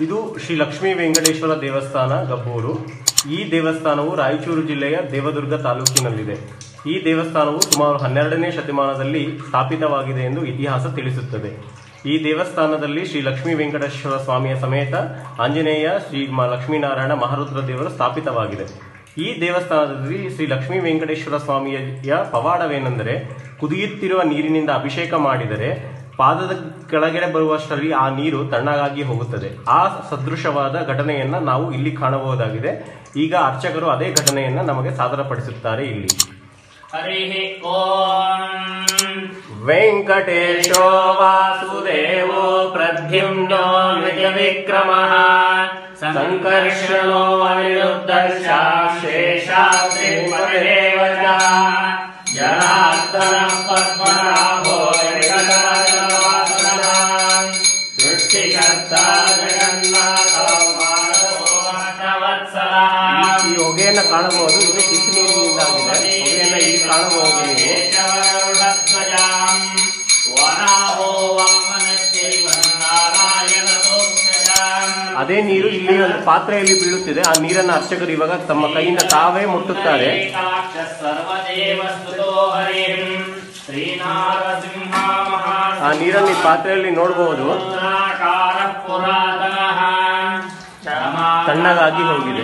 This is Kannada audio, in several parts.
ಇದು ಶ್ರೀ ಲಕ್ಷ್ಮೀ ವೆಂಕಟೇಶ್ವರ ದೇವಸ್ಥಾನ, ಗಬ್ಬೂರು. ಈ ದೇವಸ್ಥಾನವು ರಾಯಚೂರು ಜಿಲ್ಲೆಯ ದೇವದುರ್ಗ ತಾಲೂಕಿನಲ್ಲಿದೆ. ಈ ದೇವಸ್ಥಾನವು ಸುಮಾರು ಹನ್ನೆರಡನೇ ಶತಮಾನದಲ್ಲಿ ಸ್ಥಾಪಿತವಾಗಿದೆ ಎಂದು ಇತಿಹಾಸ ತಿಳಿಸುತ್ತದೆ. ಈ ದೇವಸ್ಥಾನದಲ್ಲಿ ಶ್ರೀ ಲಕ್ಷ್ಮೀ ವೆಂಕಟೇಶ್ವರ ಸ್ವಾಮಿಯ ಸಮೇತ ಆಂಜನೇಯ ಶ್ರೀ ಲಕ್ಷ್ಮೀನಾರಾಯಣ ಮಹಾರುದ್ರ ದೇವರು ಸ್ಥಾಪಿತವಾಗಿದೆ. ಈ ದೇವಸ್ಥಾನದಲ್ಲಿ ಶ್ರೀ ಲಕ್ಷ್ಮೀ ವೆಂಕಟೇಶ್ವರ ಸ್ವಾಮಿಯ ಪವಾಡವೇನೆಂದರೆ, ಕುದಿಯುತ್ತಿರುವ ನೀರಿನಿಂದ ಅಭಿಷೇಕ ಮಾಡಿದರೆ ಪಾದದ ಕೆಳಗಡೆ ಬರುವಷ್ಟರಲ್ಲಿ ಆ ನೀರು ತಣ್ಣಗಾಗಿ ಹೋಗುತ್ತದೆ. ಆ ಸದೃಶವಾದ ಘಟನೆಯನ್ನ ನಾವು ಇಲ್ಲಿ ಕಾಣಬಹುದಾಗಿದೆ. ಈಗ ಅರ್ಚಕರು ಅದೇ ಘಟನೆಯನ್ನ ನಮಗೆ ಸಾದರಪಡಿಸುತ್ತಾರೆ ಇಲ್ಲಿ. ವೆಂಕಟೇಶೋ ವಾಸುದೇವೋ ಪ್ರದ್ಯುಮ್ನೋ ನಿಜ ಸಂಕರ್ಷಣೋ ಅನಿರುದ್ಧ ಶೇಷಾದ್ರಿ ಜನಾರ್ದನ ಸೃಷ್ಟಿಕರ್ತ ಈ ಹೊಗೆಯನ್ನು ಕಾಣಬಹುದು. ಇದು ಬಿಸಿ ನೀರಿನಿಂದ ಆಗಿದೆ ಹೊಗೆಯನ್ನು ಇಲ್ಲಿ ಕಾಣಬಹುದು ನೀವು. ಅದೇ ನೀರು ಇಲ್ಲಿ ಒಂದು ಪಾತ್ರೆಯಲ್ಲಿ ಬೀಳುತ್ತಿದೆ. ಆ ನೀರನ್ನು ಅರ್ಚಕರು ಇವಾಗ ತಮ್ಮ ಕೈಯಿಂದ ತಾವೇ ಮುಟ್ಟುತ್ತಾರೆ. ಆ ನೀರನ್ನು ಈ ಪಾತ್ರೆಯಲ್ಲಿ ನೋಡಬಹುದು ಪುರಾತನಃ ತಣ್ಣಗಾಗಿ ಹೋಗಿದೆ.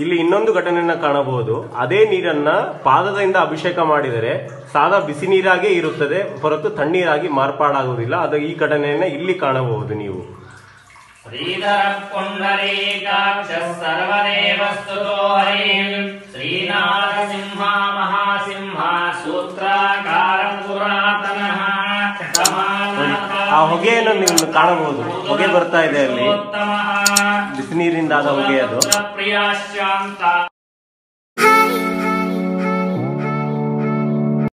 ಇಲ್ಲಿ ಇನ್ನೊಂದು ಘಟನೆಯನ್ನ ಕಾಣಬಹುದು. ಅದೇ ನೀರನ್ನ ಪಾದದಿಂದ ಅಭಿಷೇಕ ಮಾಡಿದರೆ ಸಾದಾ ಬಿಸಿ ನೀರಾಗೇ ಇರುತ್ತದೆ ಹೊರತು ತಣ್ಣೀರಾಗಿ ಮಾರ್ಪಾಡಾಗುವುದಿಲ್ಲ. ಅದು ಈ ಘಟನೆಯನ್ನ ಇಲ್ಲಿ ಕಾಣಬಹುದು ನೀವು. ಶ್ರೀಧರ ಆ ಹೊಗೆಯನ್ನು ನೀವು ಕಾಣಬಹುದು. ಹೊಗೆ ಬರ್ತಾ ಇದೆ ಅಲ್ಲಿ. ಬಿಸಿನೀರಿಂದ ಆದ ಹೊಗೆ ಅದು.